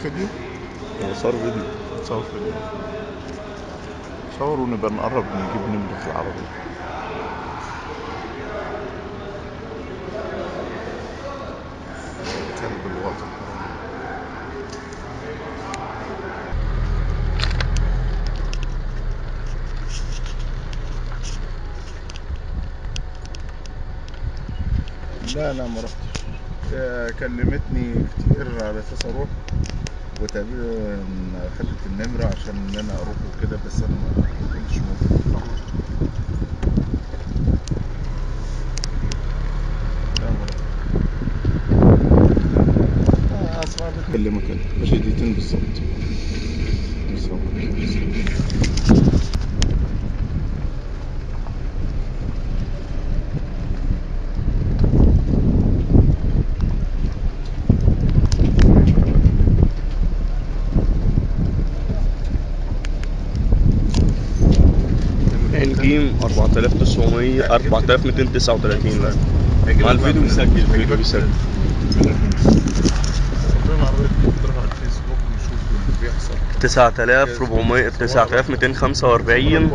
صور فيديو. تصور فيديو. صور ونبقى نقرب نجيب نمرة العربية. كلب الوطن لا لا ما رحتش. كلمتني كتير على أساس أروح وتقريبا خدت النمرة عشان إن أنا أروح وكده بس أنا ما كنتش موجود. بكلمك أنا ماشي دقيقتين بالظبط. جيم 4900 4239 لا مع الفيديو بيسجل الفيديو بيسجل. نروح على الفيسبوك نشوف اللي بيحصل 9400 9245